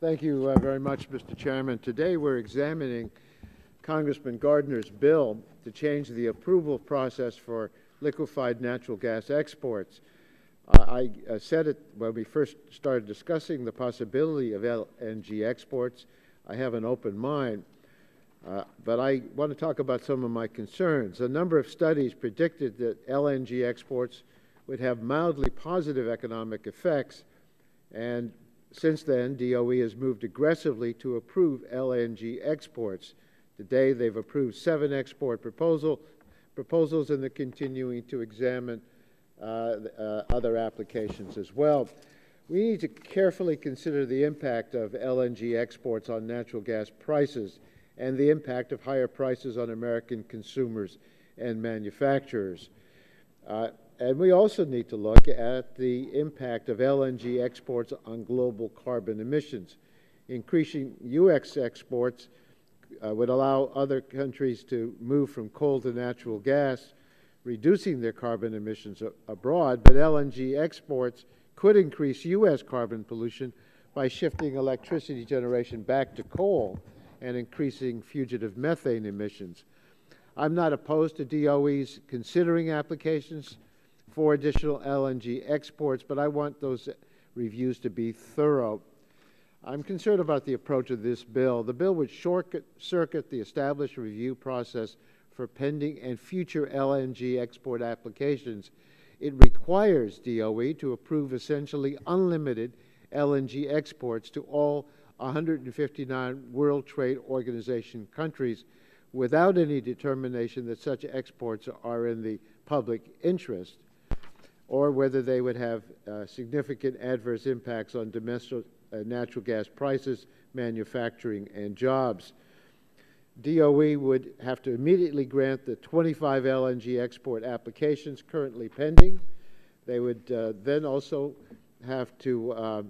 Thank you uh, very much, Mr. Chairman. Today we're examining Congressman Gardner's bill to change the approval process for liquefied natural gas exports. Uh, I uh, said it when we first started discussing the possibility of LNG exports. I have an open mind. Uh, but I want to talk about some of my concerns. A number of studies predicted that LNG exports would have mildly positive economic effects, and since then, DOE has moved aggressively to approve LNG exports. Today, they've approved seven export proposal, proposals, and they're continuing to examine uh, uh, other applications as well. We need to carefully consider the impact of LNG exports on natural gas prices and the impact of higher prices on American consumers and manufacturers. Uh, and we also need to look at the impact of LNG exports on global carbon emissions. Increasing U.S. exports uh, would allow other countries to move from coal to natural gas, reducing their carbon emissions abroad, but LNG exports could increase U.S. carbon pollution by shifting electricity generation back to coal and increasing fugitive methane emissions. I'm not opposed to DOE's considering applications for additional LNG exports, but I want those reviews to be thorough. I'm concerned about the approach of this bill. The bill would short circuit the established review process for pending and future LNG export applications. It requires DOE to approve essentially unlimited LNG exports to all 159 World Trade Organization countries without any determination that such exports are in the public interest or whether they would have uh, significant adverse impacts on domestic uh, natural gas prices, manufacturing, and jobs. DOE would have to immediately grant the 25 LNG export applications currently pending. They would uh, then also have to, uh,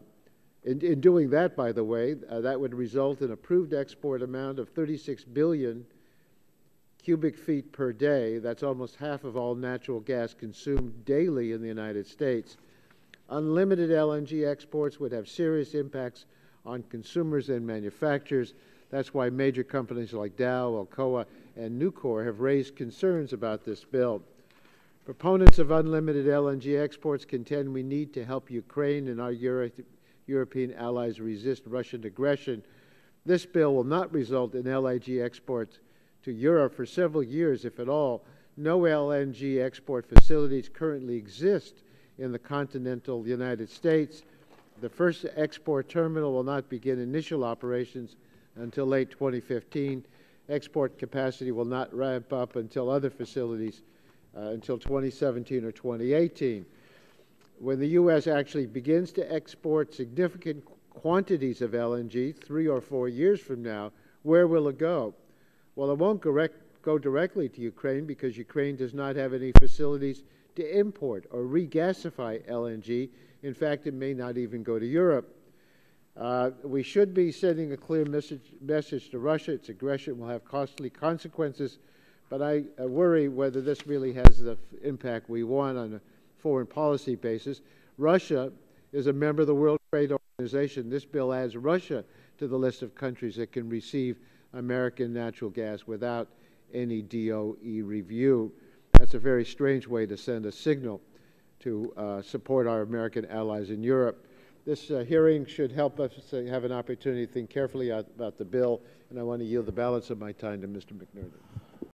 in, in, doing that, by the way, uh, that would result in approved export amount of 36 billion cubic feet per day. That's almost half of all natural gas consumed daily in the United States. Unlimited LNG exports would have serious impacts on consumers and manufacturers. That's why major companies like Dow, Alcoa, and Nucor have raised concerns about this bill. Proponents of unlimited LNG exports contend we need to help Ukraine and our Euro European allies resist Russian aggression. This bill will not result in LNG exports to Europe for several years, if at all. No LNG export facilities currently exist in the continental United States. The first export terminal will not begin initial operations until late 2015. Export capacity will not ramp up until other facilities uh, until 2017 or 2018. When the U.S. actually begins to export significant quantities of LNG three or four years from now, where will it go? Well, it won't go directly to Ukraine because Ukraine does not have any facilities to import or regasify LNG. In fact, it may not even go to Europe. Uh, we should be sending a clear message, message to Russia. Its aggression will have costly consequences, but I uh, worry whether this really has the impact we want on a foreign policy basis. Russia is a member of the World Trade Organization. This bill adds Russia to the list of countries that can receive American natural gas without any DOE review. That's a very strange way to send a signal to uh, support our American allies in Europe. This uh, hearing should help us have an opportunity to think carefully about the bill, and I want to yield the balance of my time to Mr. McNerney.